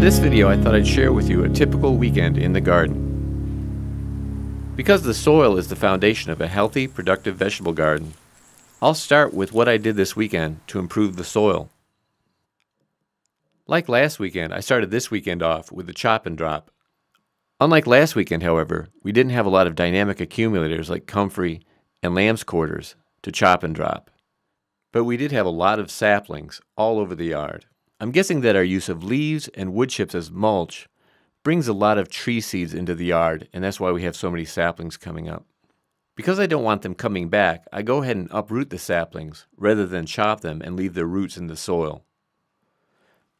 this video, I thought I'd share with you a typical weekend in the garden. Because the soil is the foundation of a healthy, productive vegetable garden, I'll start with what I did this weekend to improve the soil. Like last weekend, I started this weekend off with a chop and drop. Unlike last weekend, however, we didn't have a lot of dynamic accumulators like comfrey and lamb's quarters to chop and drop. But we did have a lot of saplings all over the yard. I'm guessing that our use of leaves and wood chips as mulch brings a lot of tree seeds into the yard, and that's why we have so many saplings coming up. Because I don't want them coming back, I go ahead and uproot the saplings rather than chop them and leave their roots in the soil.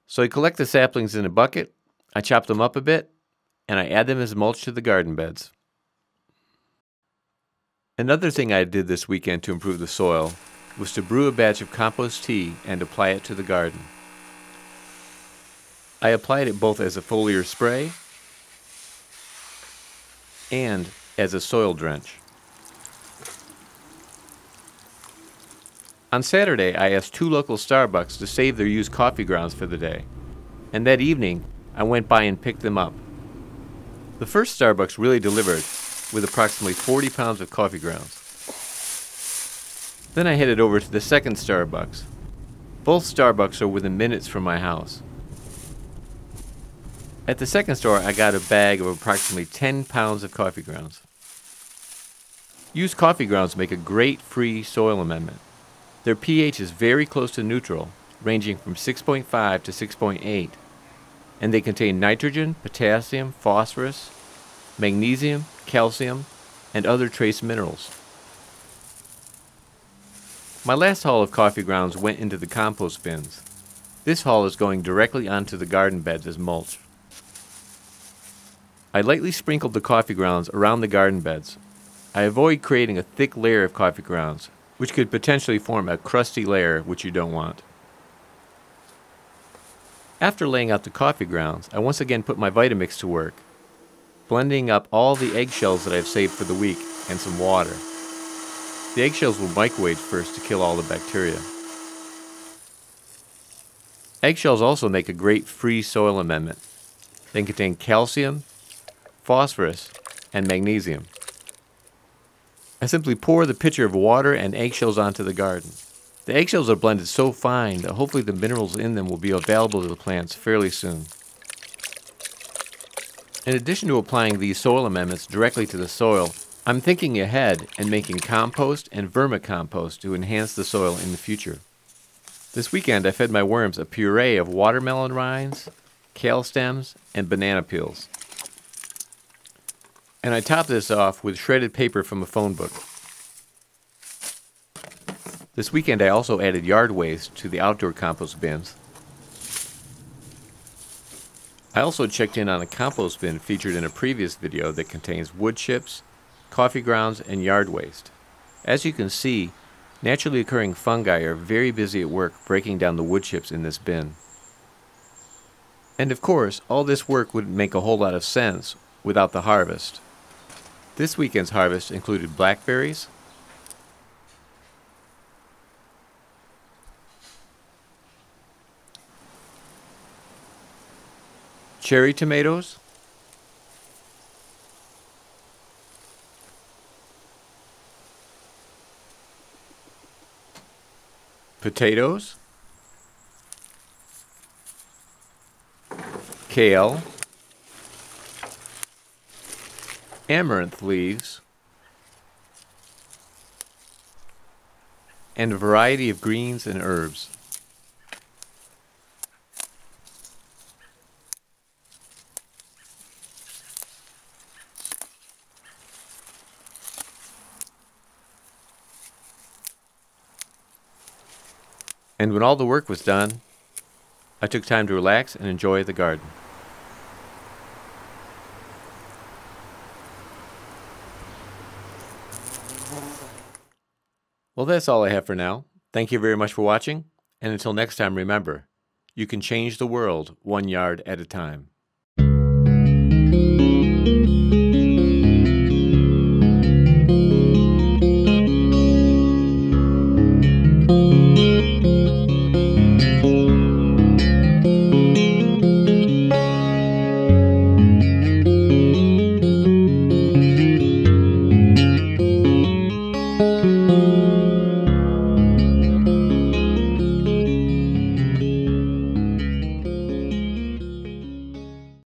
So I collect the saplings in a bucket, I chop them up a bit, and I add them as mulch to the garden beds. Another thing I did this weekend to improve the soil was to brew a batch of compost tea and apply it to the garden. I applied it both as a foliar spray and as a soil drench. On Saturday, I asked two local Starbucks to save their used coffee grounds for the day, and that evening, I went by and picked them up. The first Starbucks really delivered with approximately 40 pounds of coffee grounds. Then I headed over to the second Starbucks. Both Starbucks are within minutes from my house. At the second store, I got a bag of approximately 10 pounds of coffee grounds. Used coffee grounds make a great free soil amendment. Their pH is very close to neutral, ranging from 6.5 to 6.8, and they contain nitrogen, potassium, phosphorus, magnesium, calcium, and other trace minerals. My last haul of coffee grounds went into the compost bins. This haul is going directly onto the garden beds as mulch. I lightly sprinkled the coffee grounds around the garden beds. I avoid creating a thick layer of coffee grounds, which could potentially form a crusty layer which you don't want. After laying out the coffee grounds, I once again put my Vitamix to work, blending up all the eggshells that I've saved for the week and some water. The eggshells will microwave first to kill all the bacteria. Eggshells also make a great free soil amendment. They contain calcium, phosphorus, and magnesium. I simply pour the pitcher of water and eggshells onto the garden. The eggshells are blended so fine that hopefully the minerals in them will be available to the plants fairly soon. In addition to applying these soil amendments directly to the soil, I'm thinking ahead and making compost and vermicompost to enhance the soil in the future. This weekend I fed my worms a puree of watermelon rinds, kale stems, and banana peels. And I topped this off with shredded paper from a phone book. This weekend I also added yard waste to the outdoor compost bins. I also checked in on a compost bin featured in a previous video that contains wood chips, coffee grounds, and yard waste. As you can see, naturally occurring fungi are very busy at work breaking down the wood chips in this bin. And of course, all this work wouldn't make a whole lot of sense without the harvest. This weekend's harvest included blackberries, cherry tomatoes, potatoes, kale, amaranth leaves, and a variety of greens and herbs. And when all the work was done, I took time to relax and enjoy the garden. Well, that's all I have for now. Thank you very much for watching, and until next time, remember, you can change the world one yard at a time.